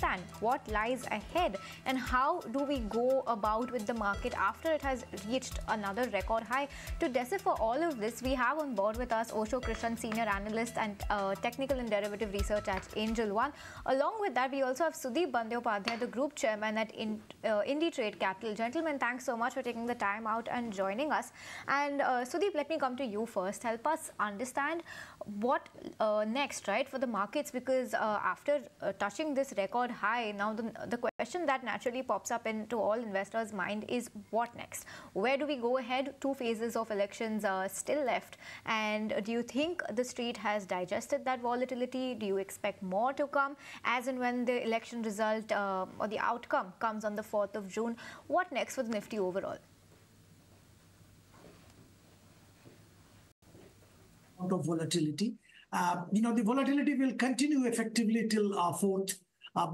understand what lies ahead and how do we go about with the market after it has reached another record high. To decipher all of this, we have on board with us Osho Krishnan, Senior Analyst and uh, Technical and Derivative Research at Angel One. Along with that, we also have Sudeep Bandyopadhyay, the Group Chairman at In, uh, IndiTrade Capital. Gentlemen, thanks so much for taking the time out and joining us. And uh, let me come to you first. Help us understand what uh, next, right, for the markets because uh, after uh, touching this record high, now the, the question that naturally pops up into all investors' mind is what next? Where do we go ahead? Two phases of elections are still left. And do you think the street has digested that volatility? Do you expect more to come as and when the election result uh, or the outcome comes on the 4th of June? What next for the Nifty overall? Of volatility. Uh, you know, the volatility will continue effectively till uh, 4th uh,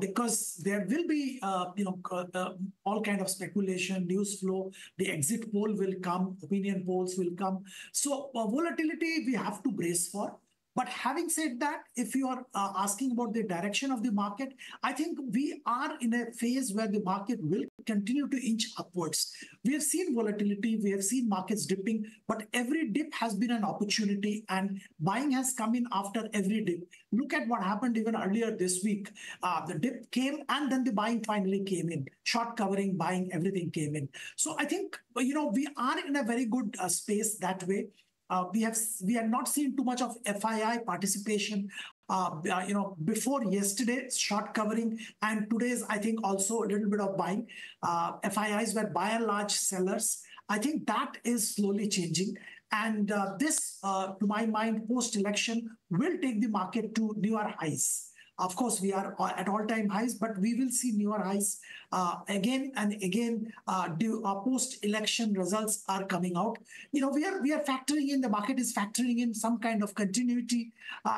because there will be, uh, you know, uh, uh, all kind of speculation, news flow. The exit poll will come, opinion polls will come. So volatility we have to brace for. But having said that, if you are uh, asking about the direction of the market, I think we are in a phase where the market will continue to inch upwards. We have seen volatility, we have seen markets dipping, but every dip has been an opportunity and buying has come in after every dip. Look at what happened even earlier this week. Uh, the dip came and then the buying finally came in. Short covering, buying, everything came in. So I think, you know, we are in a very good uh, space that way. Uh, we have we have not seen too much of FII participation. Uh, uh, you know, before yesterday, short covering, and today's I think also a little bit of buying. FIIs were by and large sellers. I think that is slowly changing. And this, to my mind, post-election will take the market to newer highs. Of course, we are at all-time highs, but we will see newer highs uh, again and again. Uh, uh, post-election results are coming out. You know, we are factoring in the market is factoring in some kind of continuity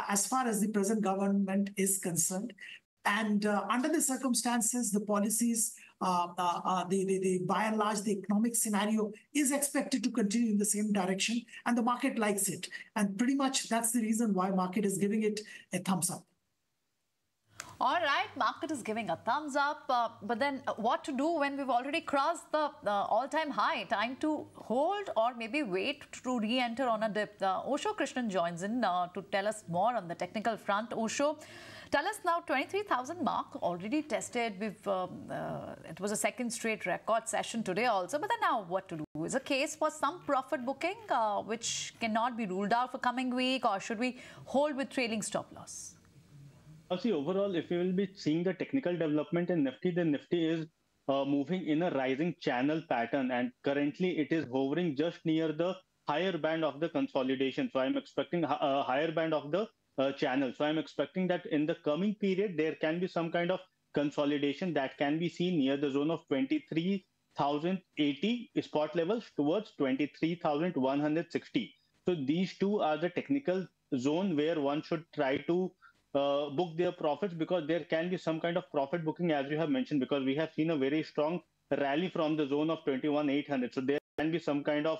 as far as the present government is concerned. And under the circumstances, the policies, the, the, the by and large, the economic scenario is expected to continue in the same direction, and the market likes it. And pretty much that's the reason why market is giving it a thumbs up. All right, market is giving a thumbs up, uh, but then uh, what to do when we've already crossed the, the all-time high? Time to hold or maybe wait to re-enter on a dip. Uh, Osho Krishnan joins in uh, to tell us more on the technical front. Osho, tell us now 23,000 mark already tested. We've um, uh, It was a second straight record session today also, but then now what to do? Is a case for some profit booking uh, which cannot be ruled out for coming week or should we hold with trailing stop loss? See, overall, if you will be seeing the technical development in Nifty, then Nifty is uh, moving in a rising channel pattern, and currently it is hovering just near the higher band of the consolidation. So I'm expecting a higher band of the uh, channel. So I'm expecting that in the coming period there can be some kind of consolidation that can be seen near the zone of 23,080 spot levels towards 23,160. So these two are the technical zone where one should try to uh, book their profits because there can be some kind of profit booking as you have mentioned because we have seen a very strong rally from the zone of 21,800. So there can be some kind of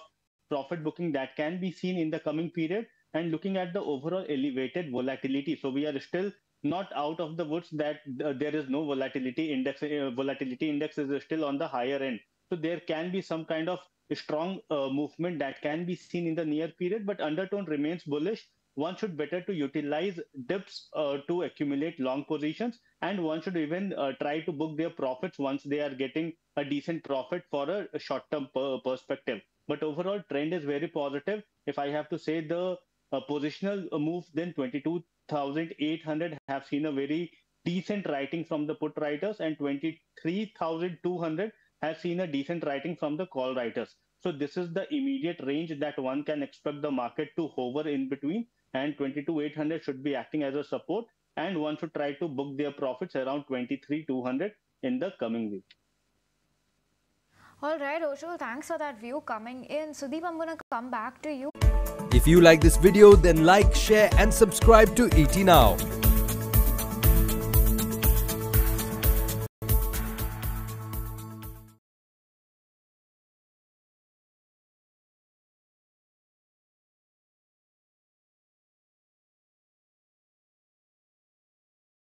profit booking that can be seen in the coming period and looking at the overall elevated volatility. So we are still not out of the woods that uh, there is no volatility index. Uh, volatility index is still on the higher end. So there can be some kind of strong uh, movement that can be seen in the near period, but undertone remains bullish one should better to utilize dips uh, to accumulate long positions and one should even uh, try to book their profits once they are getting a decent profit for a, short term per perspective. But overall trend is very positive. If i have to say the uh, positional move then 22800 have seen a very decent writing from the put writers and 23200 has seen a decent writing from the call writers. So this is the immediate range that one can expect the market to hover in between and 22800 should be acting as a support and one should try to book their profits around 23200 in the coming week. All right, Osho, thanks for that view coming in. Sudeep, I'm going to come back to you. If you like this video, then like, share and subscribe to ET Now.